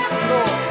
No. Lord.